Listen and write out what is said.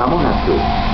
まもなく